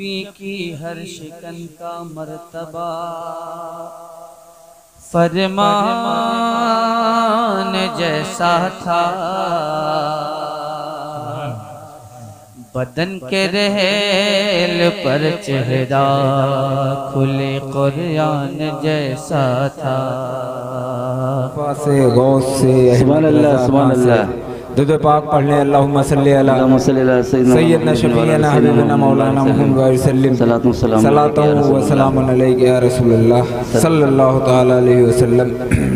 नबी की हर शिकन का मरतबा। फरमान जैसा था। बदन के रहेल पर चेहरा खुले कुरान जैसा था। से से सुभान अल्लाह, सुभान अल्लाह। दुद पाक पढ़ ले अल्लाहुम्मा सल्ली अला सय्यिदना सैयदना शफीना हबीबना मौलाना मुहम्मद व सल्लम। सलातु व सलामुन अलैका या रसूलुल्लाह। सल्लल्लाहु तआला अलैहि वसल्लम।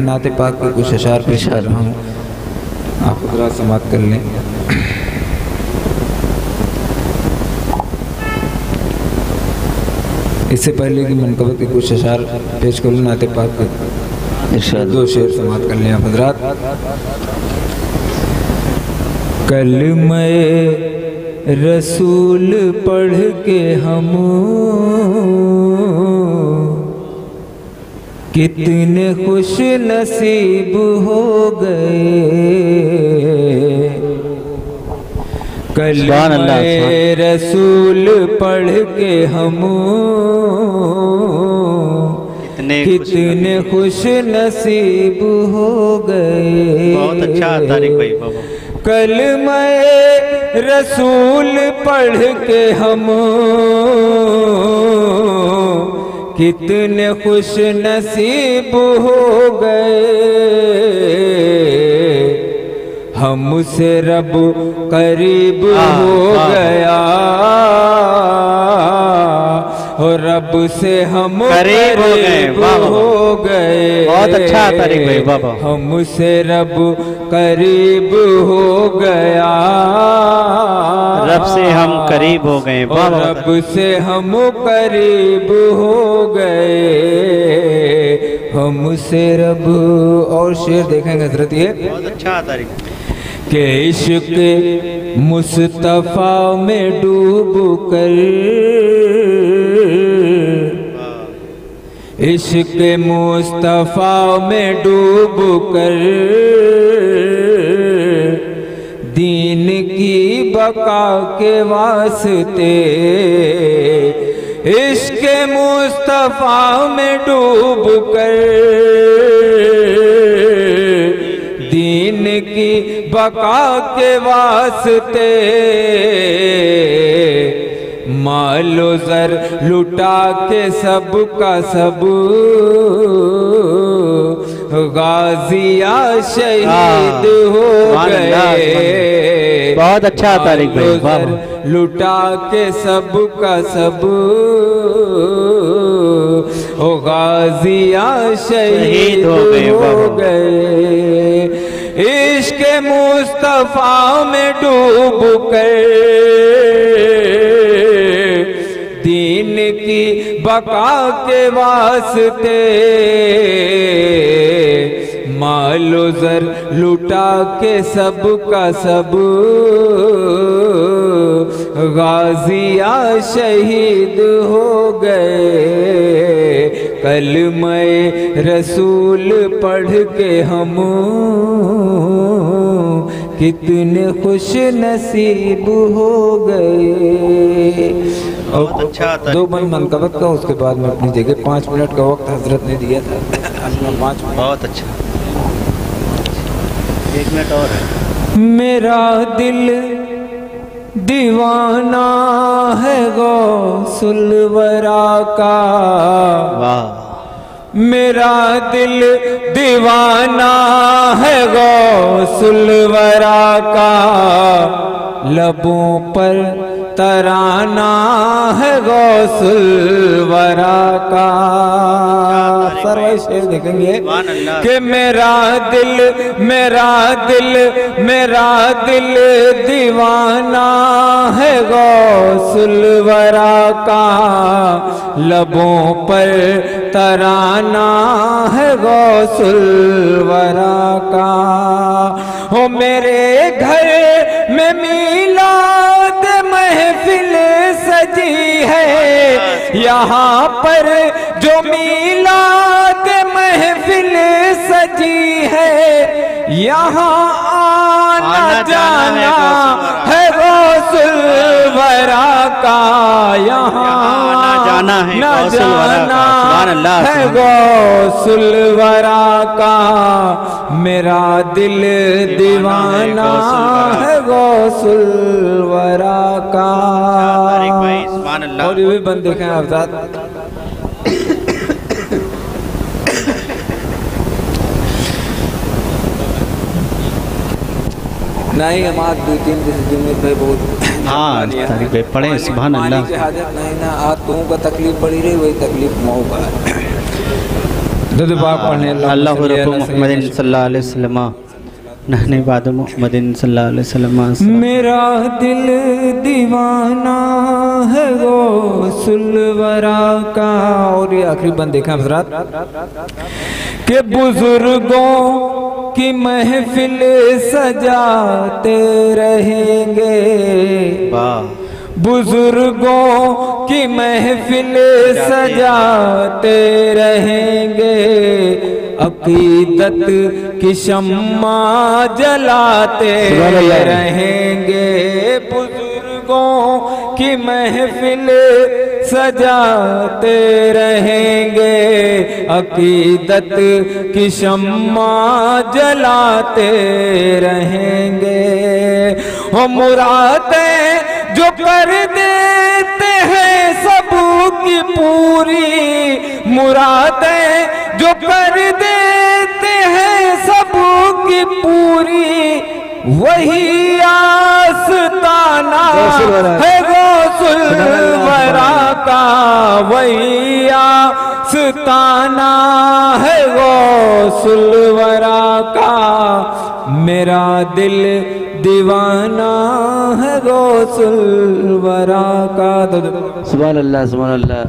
नाते पाक के कुछ अशार पेश कर रहा हूँ। आप खुदरा समात कर लें। इससे पहले कि मनकबत के कुछ अशार पेश करूँ नाते पाक के इरशाद। दो शेर समात कर लें आप हजरात। कल मैं रसूल पढ़ के हम कितने खुश नसीब हो गए। कल मैं रसूल पढ़ के हम कितने खुश कितने खुश नसीब हो गए। बहुत अच्छा तारिक भाई बाबा। कल मैं रसूल पढ़ के हम। कितने खुश नसीब हो गए। हमसे रब करीब वाह, हो वाह। गया। और रब से हम करीब हो गए। हो गए बहुत अच्छा तारीख भाई, वाह, वाह। हमसे रब करीब हो गया रब से हम करीब हो गए। रब से हम करीब हो गए हम हमसे रब और शेर देखेंगे हज़रत ये बहुत अच्छा तारीख के इश्क मुस्तफ़ा में डूब कर इश्क मुस्तफ़ा में डूब कर, दीन की बका के वास्ते इश्क मुस्तफ़ा में डूब कर, दीन की बका के वास्ते मालो जर लुटा के सब। का सब गाजिया शहीद हो। गए। बहुत अच्छा भाई, वाह। लुटा के सब का सब। ओ गाजिया शहीद हो गए, हो गए। इश्क मुस्तफ़ा में डूब कर। दीन की बका के वास्ते। मालो जर लुटा के सब का सब। गाजिया शहीद हो गए। कल मैं रसूल पढ़ के हम। कितने खुश नसीब हो गए। बहुत अच्छा दो मन मनकबत का उसके बाद में अपनी जगह? पाँच मिनट का वक्त हज़रत ने दिया था। पाँच बहुत अच्छा। एक मिनट और है। मेरा दिल दीवाना है गो सुलवरा का। वाह। मेरा दिल दीवाना है गो सुलवरा का। लबों पर तराना है गो सुलवरा का। सर्व शेर देखेंगे। कि मेरा दिल मेरा दिल मेरा दिल दीवाना है गो सुलवरा का। लबों पर तराना है गो सुलवरा का। हो मेरे यहाँ आना जाना जाना है है गौसुल वरा का। यहाँ आना जाना है न गौसुल वरा का। है गौसुल वरा का। मेरा दिल दीवाना है गौसुल वरा का। और ये भी बंद देखें आप नहीं हमारे दो तीन दिन जुम्मे पे बहुत हाँ पढ़े सुभान अल्लाह। की हाजत नहीं ना आज तुम को तकलीफ़ पड़ी रही वही तकलीफ़ मऊ का पढ़ने अल्लाह मोहम्मद वसल्लम। नहने बाद मोहम्मद वसल्लम। मेरा दिल दीवाना है वो सुलवरा का और ये आखिरी बंद देखा हजरात? के बुज़ुर्गों की महफिल सजाते रहेंगे। वाह। बुज़ुर्गों की महफिल सजाते रहेंगे। अकीदत की शम्मा जलाते रहेंगे। बुज़ुर्गों की महफिल सजाते रहेंगे। अकीदत की शम्मा जलाते रहेंगे। हो मुरादें जो कर देते हैं सबू की पूरी। मुरादें जो कर देते हैं सबकी पूरी। वही आस्ताना है का सुताना आस्ताना है गौसुल वरा का। मेरा दिल दीवाना है गौसुल वरा का। सुबह अल्लाह सुबह अल्लाह।